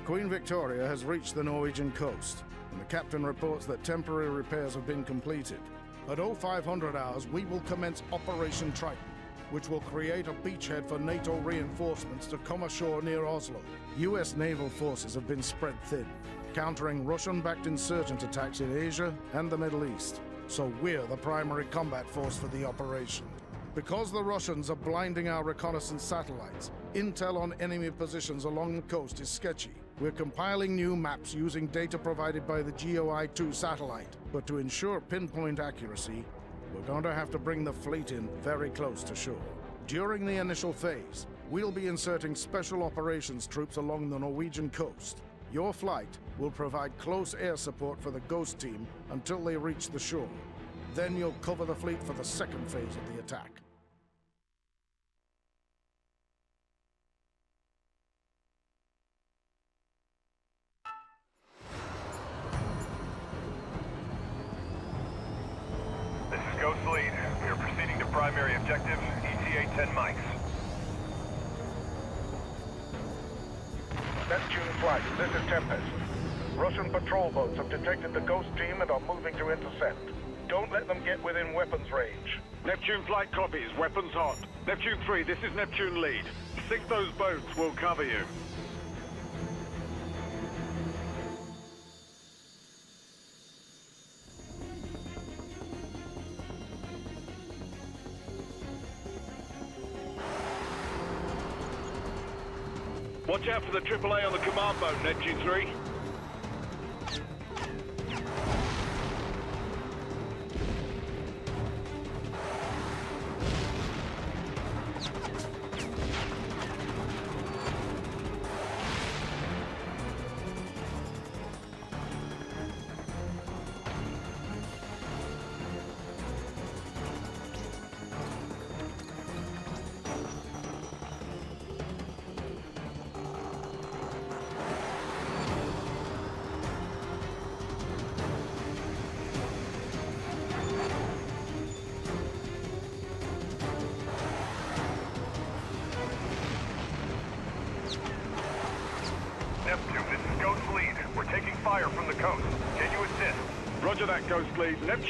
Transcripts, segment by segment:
The Queen Victoria has reached the Norwegian coast, and the captain reports that temporary repairs have been completed. At 0500 hours, we will commence Operation Triton, which will create a beachhead for NATO reinforcements to come ashore near Oslo. US naval forces have been spread thin, countering Russian-backed insurgent attacks in Asia and the Middle East. So we're the primary combat force for the operation. Because the Russians are blinding our reconnaissance satellites, intel on enemy positions along the coast is sketchy. We're compiling new maps using data provided by the GOI-2 satellite. But to ensure pinpoint accuracy, we're going to have to bring the fleet in very close to shore. During the initial phase, we'll be inserting special operations troops along the Norwegian coast. Your flight will provide close air support for the Ghost team until they reach the shore. Then you'll cover the fleet for the second phase of the attack. Tempest. Russian patrol boats have detected the Ghost team and are moving to intercept. Don't let them get within weapons range. Neptune flight copies, weapons hot. Neptune 3, this is Neptune lead. Sink those boats, we'll cover you. Watch out for the AAA on the command boat, Neptune 3.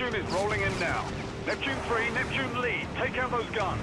Neptune is rolling in now. Neptune 3, Neptune lead. Take out those guns.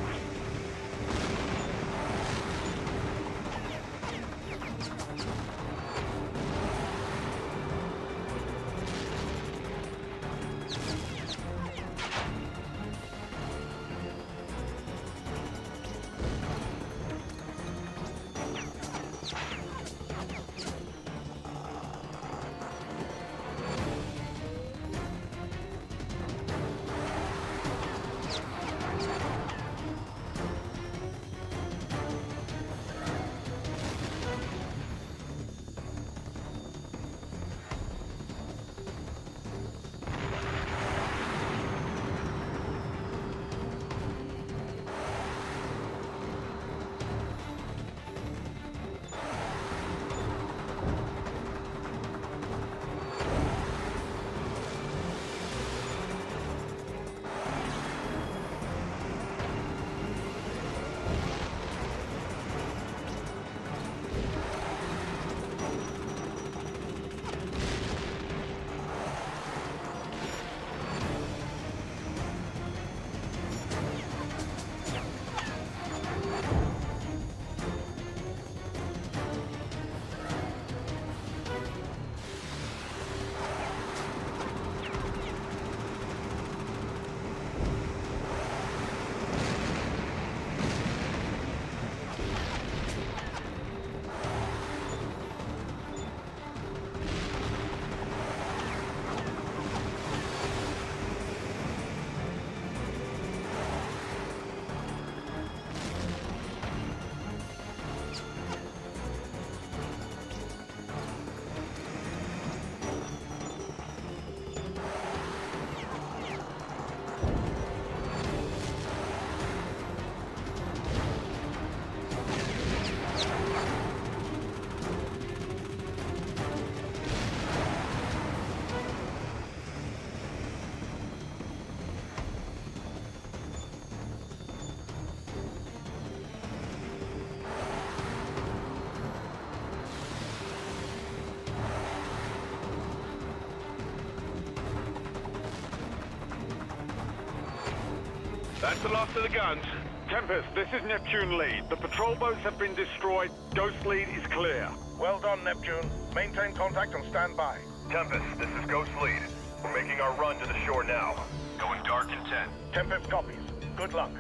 That's the last of the guns. Tempest, this is Neptune Lead. The patrol boats have been destroyed. Ghost Lead is clear. Well done, Neptune. Maintain contact and stand by. Tempest, this is Ghost Lead. We're making our run to the shore now. Going dark in 10. Tempest copies. Good luck.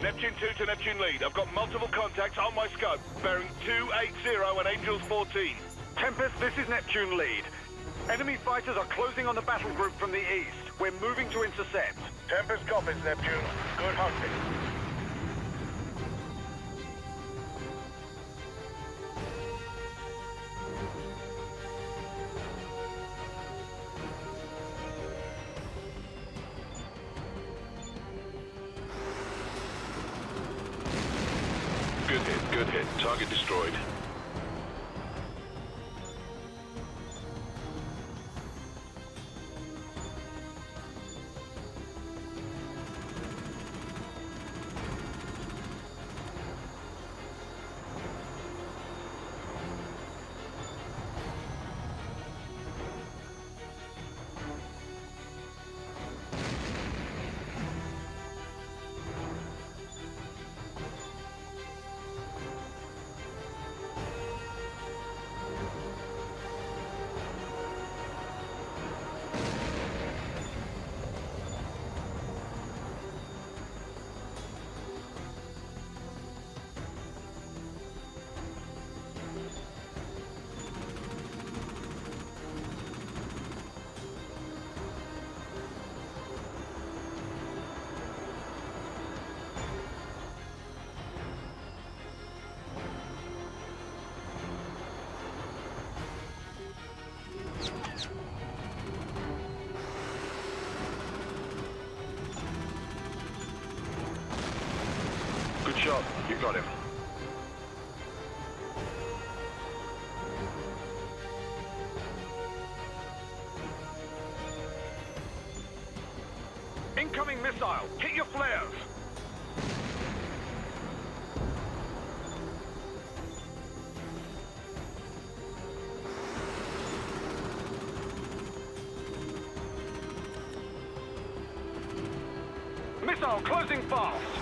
Neptune 2 to Neptune Lead. I've got multiple contacts on my scope, bearing 280 and Angels 14. Tempest, this is Neptune Lead. Enemy fighters are closing on the battle group from the east. We're moving to intercept. Tempest copies, Neptune. Good hunting. Shot. You got him. Incoming missile. Hit your flares. Missile closing fast.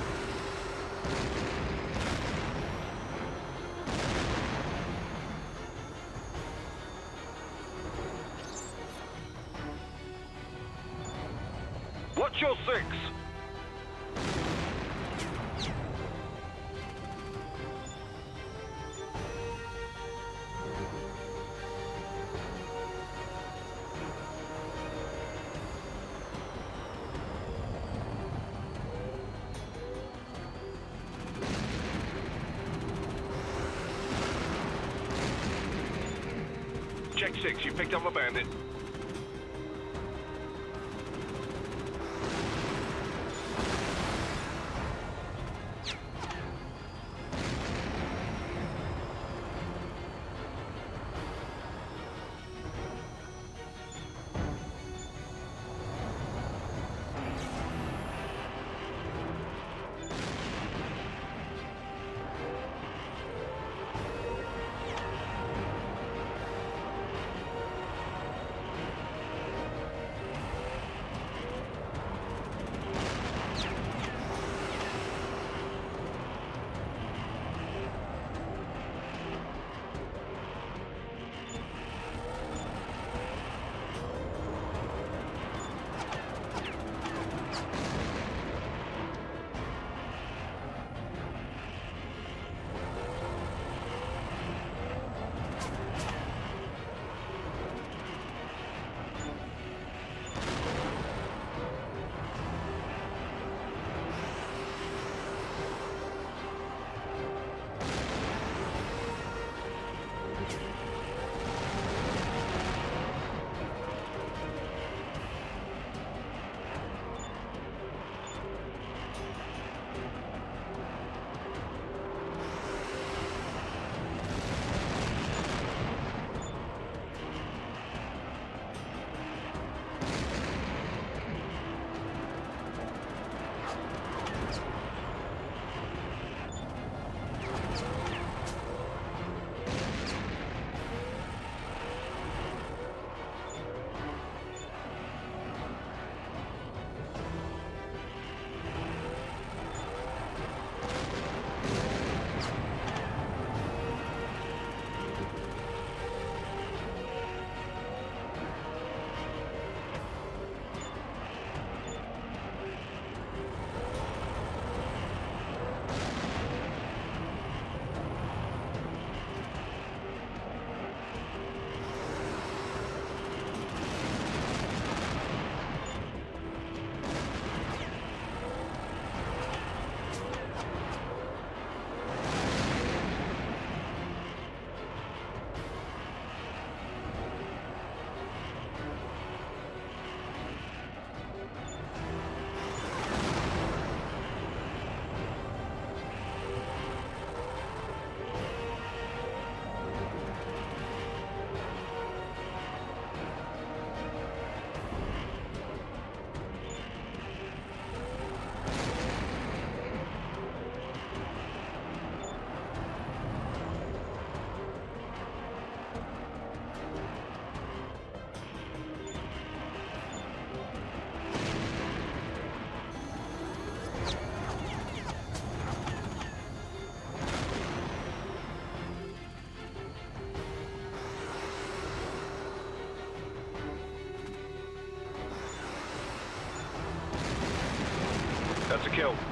That's a kill.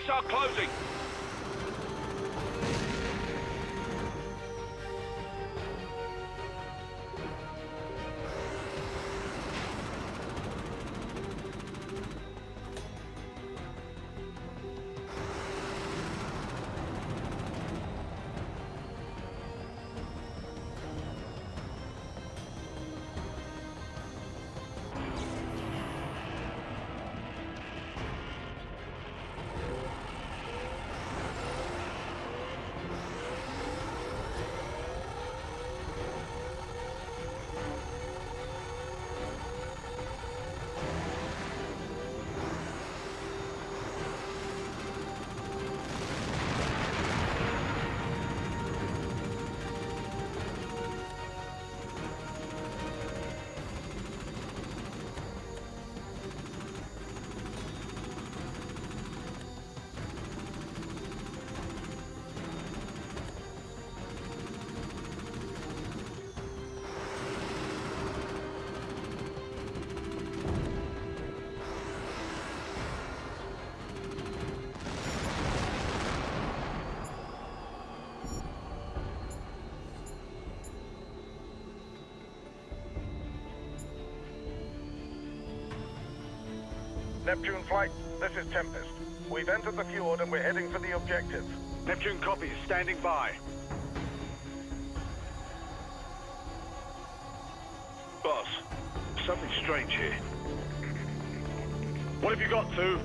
Missile closing. Neptune Flight, this is Tempest. We've entered the fjord and we're heading for the objective. Neptune copies, standing by. Boss, something strange here. What have you got, to?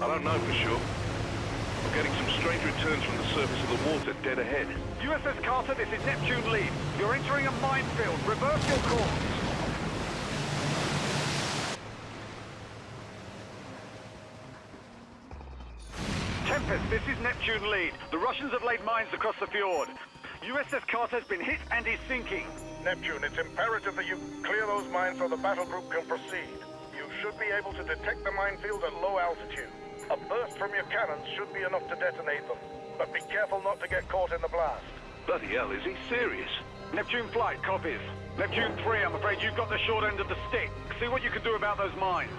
I don't know for sure. I'm getting some strange returns from the surface of the water dead ahead. USS Carter, this is Neptune Lead. You're entering a minefield. Reverse your course. Tempest, this is Neptune Lead. The Russians have laid mines across the fjord. USS Carter's been hit and is sinking. Neptune, it's imperative that you clear those mines so the battle group can proceed. You should be able to detect the minefield at low altitude. A burst from your cannons should be enough to detonate them. But be careful not to get caught in the blast. Bloody hell, is he serious? Neptune Flight, copies. Neptune 3, I'm afraid you've got the short end of the stick. See what you can do about those mines.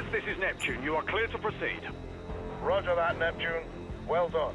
Tempest, this is Neptune. You are clear to proceed. Roger that, Neptune. Well done.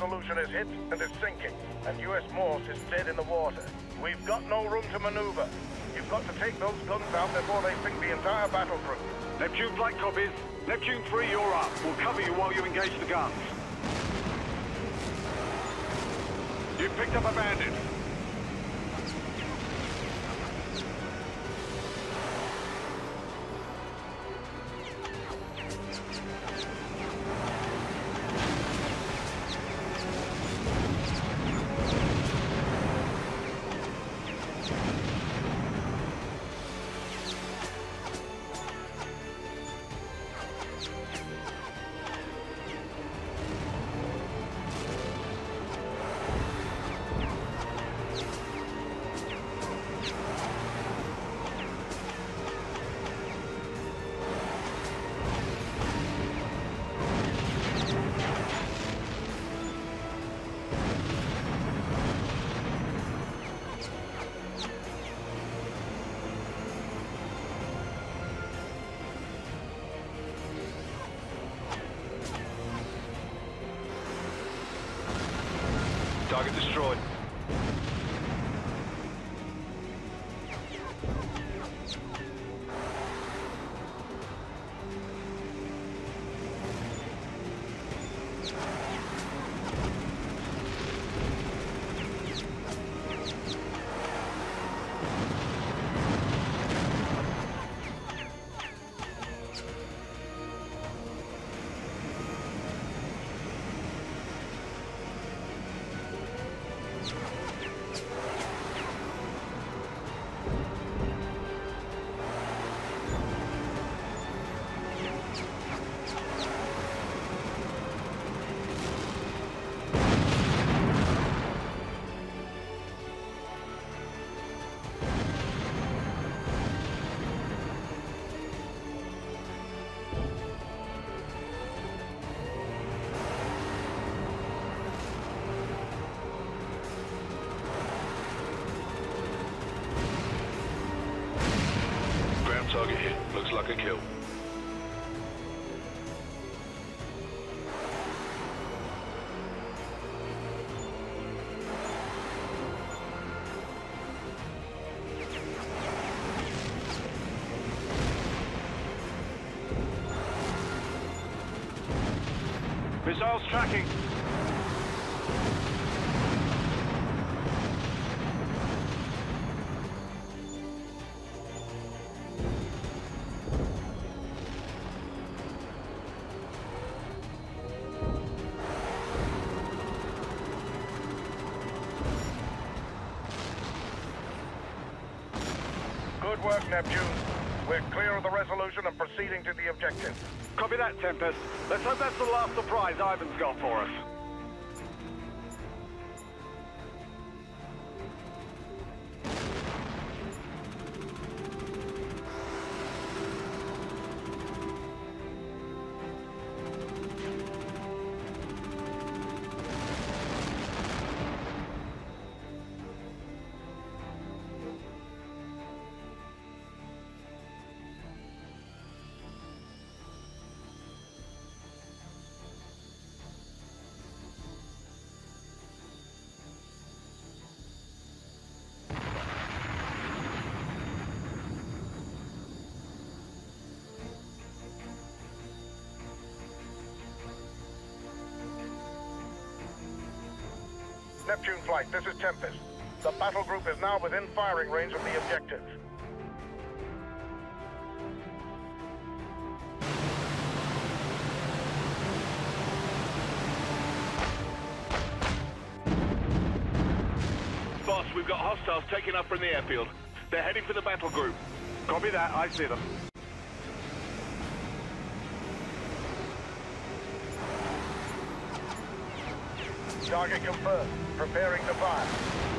Resolution is hit and is sinking, and US Morse is dead in the water. We've got no room to maneuver. You've got to take those guns out before they sink the entire battle group. Neptune flight copies. Neptune 3, you're up. We'll cover you while you engage the guns. You've picked up a bandit. Destroyed. Missiles tracking. Good work, Neptune. We're clear of the resolution and proceeding to the objective. Copy that, Tempest. Let's hope that's the last surprise Ivan's got for us. Neptune flight, this is Tempest. The battle group is now within firing range of the objective. Boss, we've got hostiles taking up from the airfield. They're heading for the battle group. Copy that, I see them. Target confirmed. Preparing to fire.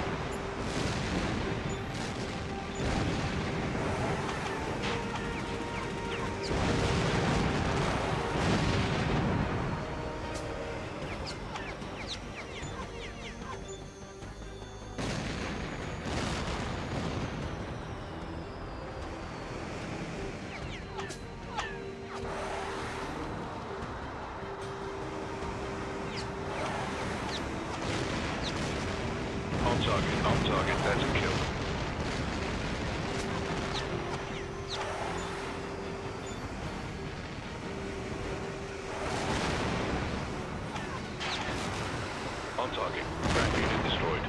Target. That's a kill. On target. Back unit destroyed.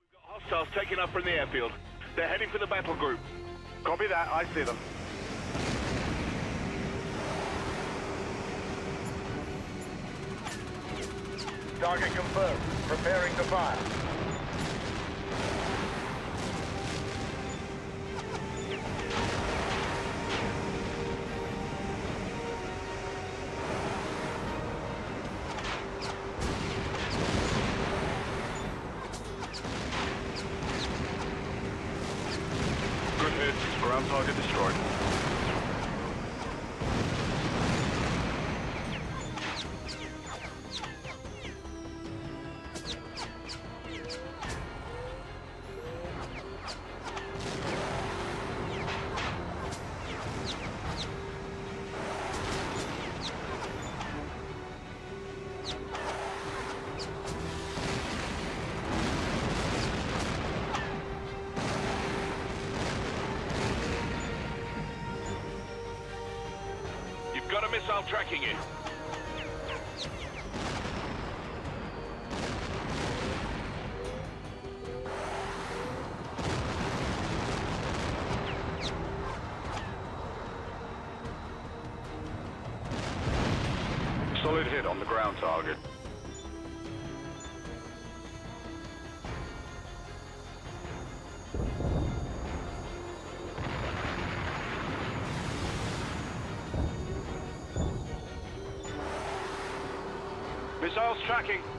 We've got hostiles taking up from the airfield. They're heading for the battle group. Copy that. I see them. Target confirmed. Preparing to fire. Good hit. Ground target destroyed. Missiles tracking.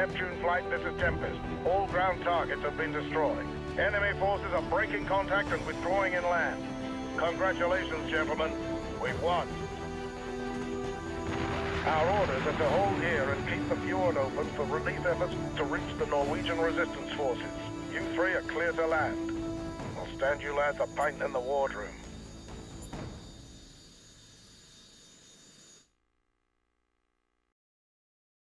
Neptune Flight, this is Tempest. All ground targets have been destroyed. Enemy forces are breaking contact and withdrawing inland. Congratulations, gentlemen. We've won. Our orders are to hold here and keep the fjord open for relief efforts to reach the Norwegian resistance forces. You three are clear to land. I'll stand you lads a pint in the wardroom.